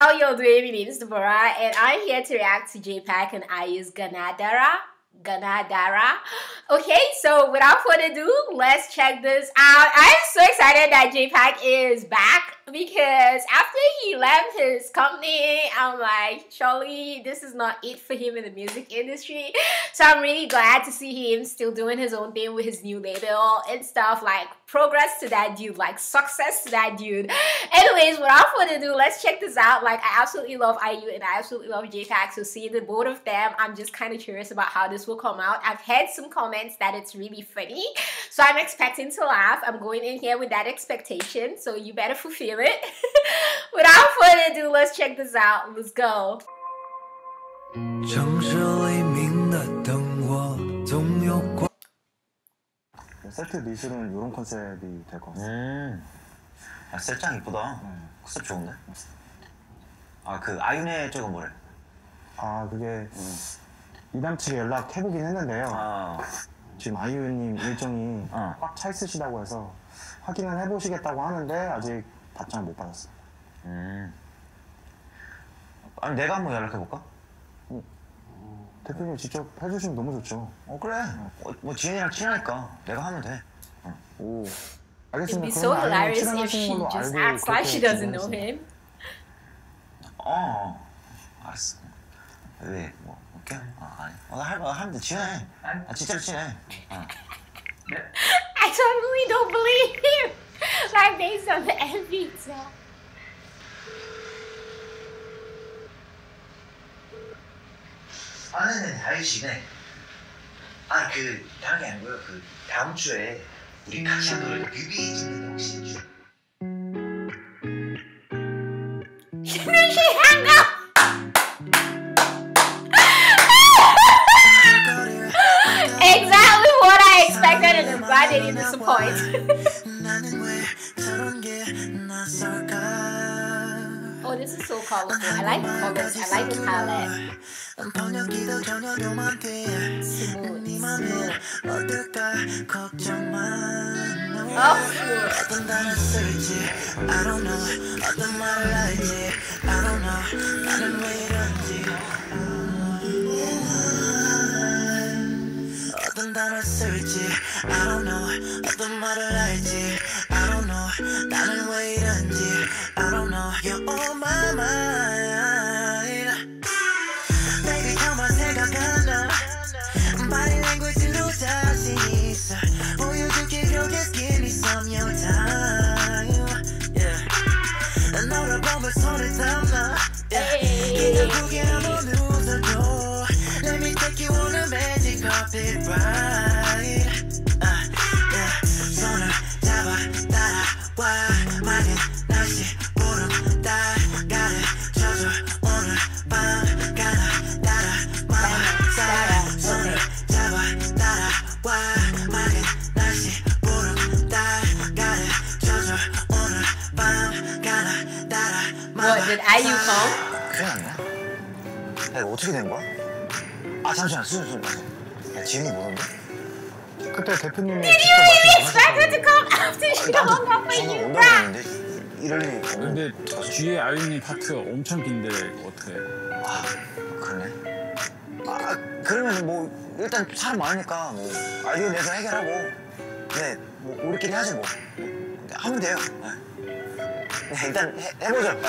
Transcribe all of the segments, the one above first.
How y'all doing? My name is Deborah, and I'm here to react to Jay Park and IU's Ganadara. Ganadara. Okay, so without further ado, let's check this out. I am so excited that Jay Park is back because after he left his company, I'm like, surely this is not it for him in the music industry. So I'm really glad to see him still doing his own thing with his new label and stuff. Like, progress to that dude, like, success to that dude. Anyways, without further ado, let's check this out. Like, I absolutely love IU and I absolutely love Jay Park. So seeing the both of them, I'm just kind of curious about how this will come out. I've had some comments that it's really funny. So I'm expecting to laugh. I'm going in here with that expectation. So you better fulfill it. Without further ado, let's check this out. Let's go. 세트 미술은 이런 컨셉이 될 것 같아요. 음. 아, 셀짱 이쁘다. 컨셉 좋은데? 아, 그 아윤의 쪽은 뭐래? 아 그게 이담 측에 연락해보긴 했는데요. 아, 지금 아이유님 일정이 어. 꽉차 있으시다고 해서 확인을 해보시겠다고 하는데 아직 답장을 못 받았어요. 음. 아니, 내가 한번 연락해볼까? 대표님 직접 해주시면 너무 좋죠. 어, 그래. 어, 뭐 지인이랑 친하니까 내가 하면 돼. 오. It'd 알겠습니다. be so hilarious if she just acts like she doesn't know him. 어, 어. 알았어. 왜, 뭐, 올게? 아, 아니. 어, 나 할, 어, 하면 돼. 친해. 아, 진짜로 친해. 어. I totally don't believe him. Like based on the envy talk. 아, 네네, 아유씨네. 아, 그, 다른 게 아니고요. 그, 다음 주에 우리 같이 한 노래 뮤비 찍는 거 혹시 주- then she hung up. exactly what I expected, and I'm glad they didn't disappoint. so colorful. I like the colors. I like the palette. Smooth, smooth. Oh, smooth. 어떤 단어 쓸지 I don't know 어떤 말을 할지 I don't know 나는 왜 이런지 I don't know You're on my mind Baby 정말 생각 안나 Body language로 자신 있어 보여줄게 그렇게 give me some your time Yeah 난 너를 보면 손에 담아 Hey. 예쁘게 한번 웃어줘 Let me take you on a magic carpet ride Come? 큰일 났네. 야, 이거 어떻게 된 거야? 아, 잠시만, 수술, 수술. 야, 지은이 모르는데? 그때 대표님이 Did 직접 you really 말씀 expect her 안 to come after she hung up with 저는 you? 했는데 이럴 일이 없는데. 근데 뒤에 아윤이 파트가 엄청 긴데 어떡해 아, 그러네. 아, 그러면 뭐 일단 사람 많으니까 뭐 아이디어 내서 해결하고 네, 뭐 우리끼리 하지 뭐. 네, 하면 돼요. 네. 네, 일단 해, 해보죠. 네.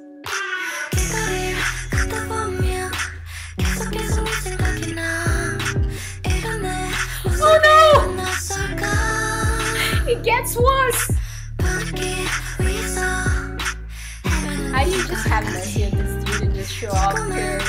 That's worse! I should just have mercy on this dude just show off here.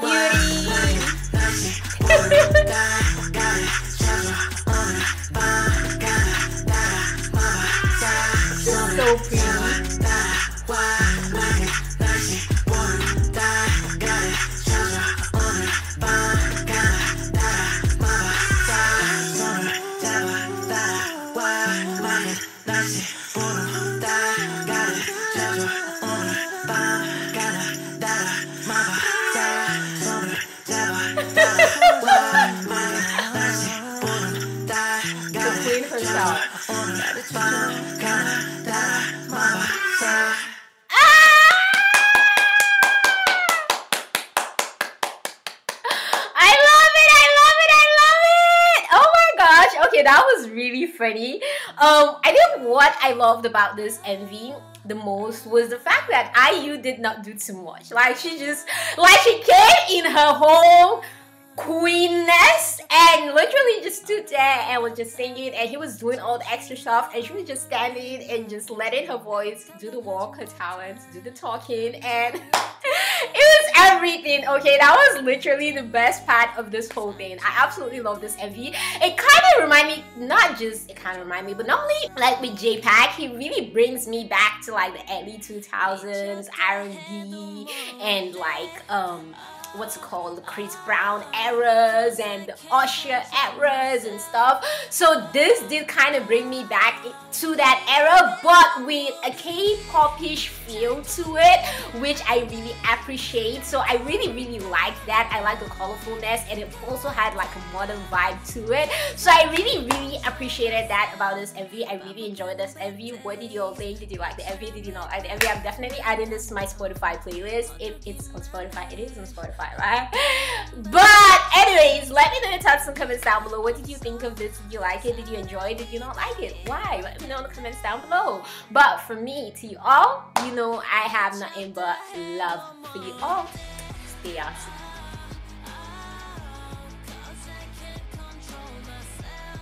beauty. Funny. Um, I think what I loved about this MV the most was the fact that IU did not do too much. Like she just like she came in her whole queenness and literally just stood there and was just singing and he was doing all the extra stuff and she was just standing and just letting her voice do the walk, her talents, do the talking and everything okay? That was literally the best part of this whole thing. I absolutely love this mv it kind of remind me not just it kind of remind me but not only like with Jay Park he really brings me back to like the early 2000s r&b and like um what's called Chris Brown eras and Usher eras and stuff. So this did kind of bring me back to that era but with a K-popish feel to it which I really appreciate. So I really really like that. I like the colorfulness and it also had like a modern vibe to it. So I really really appreciated that about this MV I really enjoyed this MV what did you all think? Did you like the MV did you not like the MV I'm definitely adding this to my Spotify playlist. If it's on Spotify it is on Spotify right? But anyways, let me know thoughts and comments down below. What did you think of this? Did you like it? Did you enjoy it? Did you not like it? Why? Let me know in the comments down below. But for me, to you all, you know I have nothing but love for you all. Stay awesome.